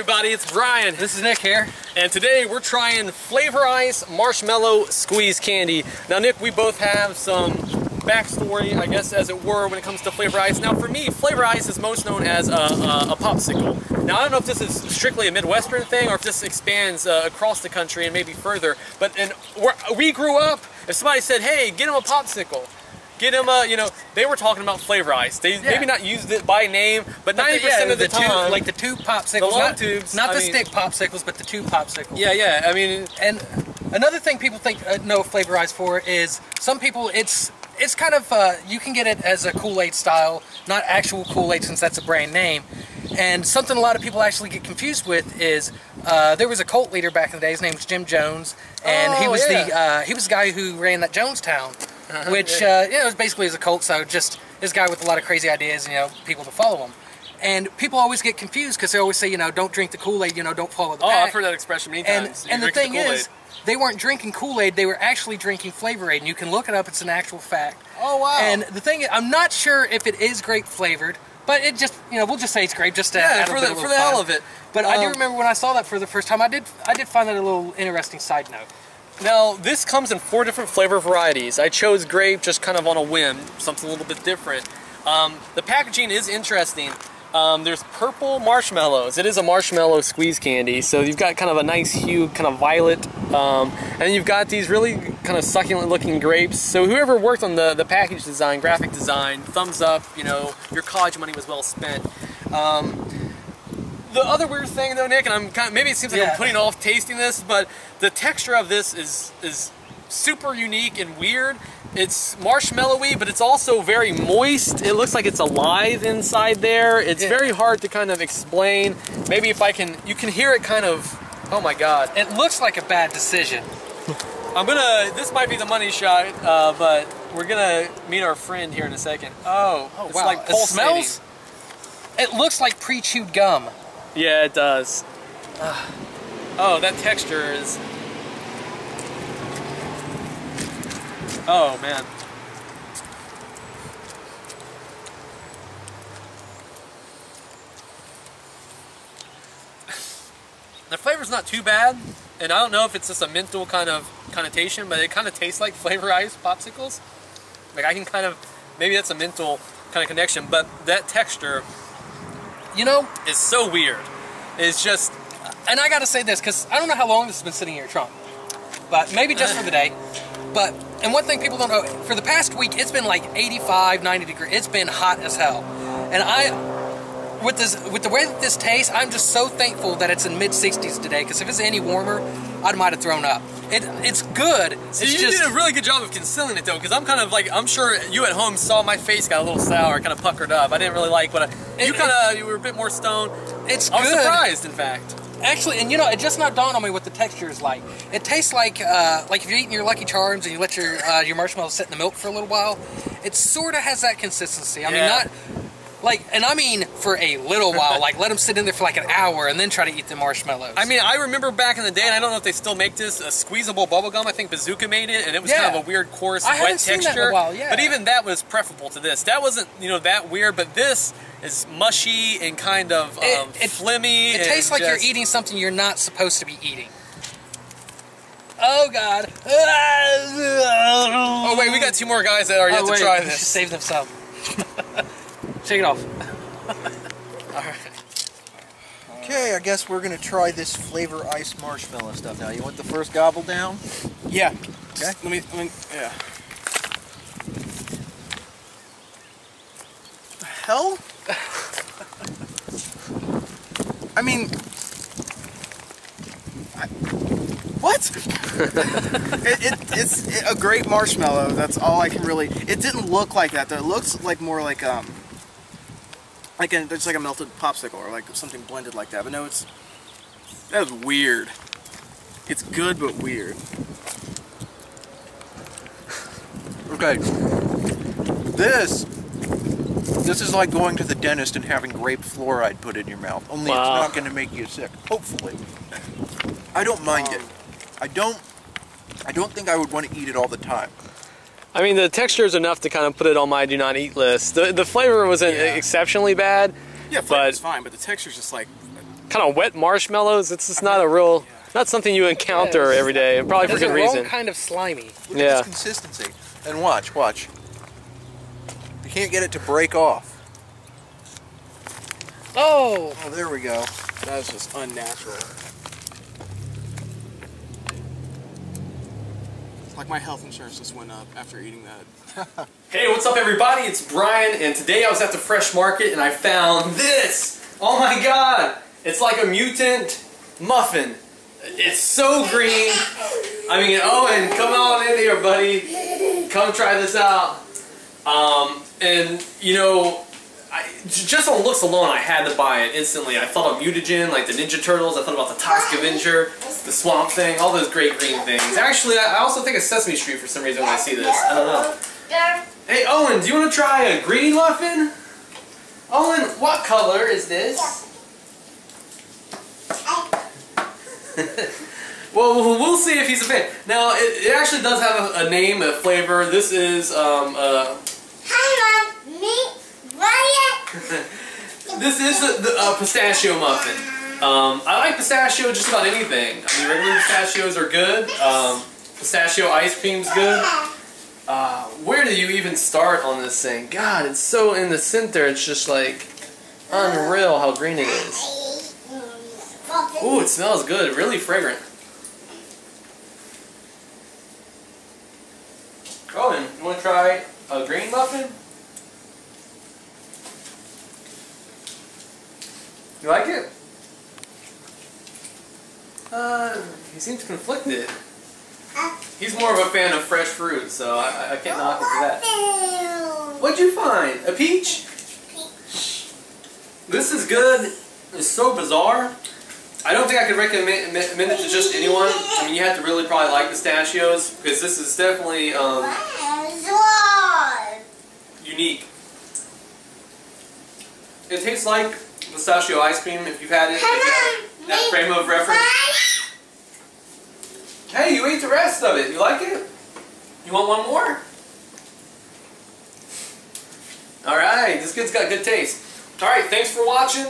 everybody, it's Brian. This is Nick here. And today we're trying Flav-or-Ice Marshmallow Squeeze Candy. Now Nick, we both have some backstory, I guess as it were, when it comes to Flav-or-Ice. Now for me, Flav-or-Ice is most known as a, a, a popsicle. Now I don't know if this is strictly a Midwestern thing or if this expands uh, across the country and maybe further, but and we grew up, if somebody said, hey, get him a popsicle, get him a, you know, they were talking about Flav-or-Ice. They yeah. maybe not used it by name, but ninety percent yeah, of the, the time, tube, like the two popsicles, the long not, tubes, not I the mean, stick popsicles, but the two popsicles. Yeah, yeah. I mean, and another thing people think uh, know Flav-or-Ice for is some people it's it's kind of uh, you can get it as a Kool-Aid style, not actual Kool-Aid since that's a brand name. And something a lot of people actually get confused with is uh, there was a cult leader back in the day. His name was Jim Jones, and oh, he was yeah. the uh, he was the guy who ran that Jonestown. which uh, you know is basically is a cult. So just this guy with a lot of crazy ideas, and you know, people to follow him. And people always get confused because they always say, you know, don't drink the Kool-Aid, you know, don't follow the Oh, pack. I've heard that expression many times. And, and the thing the is, they weren't drinking Kool-Aid, they were actually drinking Flavor Aid, and you can look it up, it's an actual fact. Oh, wow. And the thing is, I'm not sure if it is grape flavored, but it just, you know, we'll just say it's grape just to yeah, for the, for the hell of it. But um, I do um, remember when I saw that for the first time, I did, I did find that a little interesting side note. Now, this comes in four different flavor varieties. I chose grape just kind of on a whim, something a little bit different. Um, the packaging is interesting. Um, there's purple marshmallows. It is a marshmallow squeeze candy, so you've got kind of a nice hue, kind of violet, um, and you've got these really kind of succulent looking grapes. So whoever worked on the, the package design, graphic design, thumbs up, you know, your college money was well spent. Um, the other weird thing though, Nick, and I'm kind of, maybe it seems like yeah. I'm putting off tasting this, but the texture of this is is super unique and weird. It's marshmallowy, but it's also very moist. It looks like it's alive inside there. It's yeah. very hard to kind of explain. Maybe if I can, you can hear it kind of, oh my God. It looks like a bad decision. I'm gonna, this might be the money shot, uh, but we're gonna meet our friend here in a second. Oh, oh it's wow. like pulsating. It smells, it looks like pre-chewed gum. Yeah, it does. oh, that texture is... Oh, man. the flavor's not too bad, and I don't know if it's just a mental kind of connotation, but it kind of tastes like Flav-or-Ice popsicles. Like I can kind of, maybe that's a mental kind of connection, but that texture you know, is so weird. It's just, and I gotta say this, because I don't know how long this has been sitting in your trunk, but maybe just for the day. But, and one thing people don't know, for the past week, it's been like 85, 90 degrees. It's been hot as hell. And I, with this, with the way that this tastes, I'm just so thankful that it's in mid 60s today, because if it's any warmer, I might have thrown up. It, it's good. So it's you just, did a really good job of concealing it though, because I'm kind of like I'm sure you at home saw my face got a little sour, kind of puckered up. I didn't really like what I, you kind of you were a bit more stoned. It's I was surprised, in fact. Actually, and you know, it just not dawned on me what the texture is like. It tastes like uh, like if you're eating your Lucky Charms and you let your uh, your marshmallows sit in the milk for a little while. It sort of has that consistency. I yeah. mean, not like, and I mean for a little while, like let them sit in there for like an hour and then try to eat the marshmallows. I mean, I remember back in the day, and I don't know if they still make this, a squeezable bubble gum. I think Bazooka made it, and it was yeah. kind of a weird, coarse, I wet texture. While, yeah. But even that was preferable to this. That wasn't, you know, that weird, but this is mushy and kind of um, it, it, flimmy. It tastes like just... you're eating something you're not supposed to be eating. Oh God! Oh wait, we got two more guys that are yet oh, wait, to try this. Save them some. Shake it off. Alright. Okay, I guess we're gonna try this Flav-or-Ice marshmallow stuff now. You want the first gobble down? Yeah. Okay. Let me, let me yeah. hell? I mean, I, what? it, it, it's a great marshmallow. That's all I can really. It didn't look like that though. It looks like more like um, like a, it's like a melted popsicle or like something blended like that. But no, it's that was weird. It's good but weird. Okay, this this is like going to the dentist and having grape fluoride put in your mouth. Only wow. it's not going to make you sick. Hopefully, I don't mind it. I don't. I don't think I would want to eat it all the time. I mean, the texture is enough to kind of put it on my do not eat list. The, the flavor wasn't yeah. exceptionally bad. Yeah, flavor is fine, but the texture is just like kind of wet marshmallows. It's just not a real, not something you encounter Yes. every day, and probably for It's the good wrong reason. kind of slimy. Look Yeah. at this consistency. And watch, watch. You can't get it to break off. Oh, Oh, there we go. That's just unnatural. Like my health insurance just went up after eating that. Hey, what's up everybody? It's Brian, and today I was at the Fresh Market and I found this! Oh my god! It's like a mutant muffin. It's so green. I mean, Owen, come on in here, buddy. Come try this out. Um, and, you know, I, just on looks alone, I had to buy it instantly. I thought of Mutagen, like the Ninja Turtles. I thought about the Toxic Avenger, the Swamp Thing, all those great green things. Actually, I also think of Sesame Street for some reason when I see this. I don't know. Hey, Owen, do you want to try a green muffin? Owen, what color is this? well, we'll we'll see if he's a fan. Now, it, it actually does have a, a name, a flavor. This is, um, uh, this is the, the uh, pistachio muffin. Um, I like pistachio just about anything. I mean, regular pistachios are good. Um, pistachio ice cream's good. Uh, where do you even start on this thing? God, it's so in the center. It's just like unreal how green it is. Ooh, it smells good. Really fragrant. Owen, you want to try a green muffin? You like it? Uh, he seems conflicted. He's more of a fan of fresh fruit, so I, I can't knock him for that. What'd you find? A peach? This is good. It's so bizarre. I don't think I could recommend recommend it to just anyone. I mean, you have to really probably like pistachios because this is definitely um, unique. It tastes like pistachio ice cream if you've had it. you that frame of reference. Hey, you ate the rest of it. You like it? You want one more? Alright, this kid's got good taste. Alright, thanks for watching.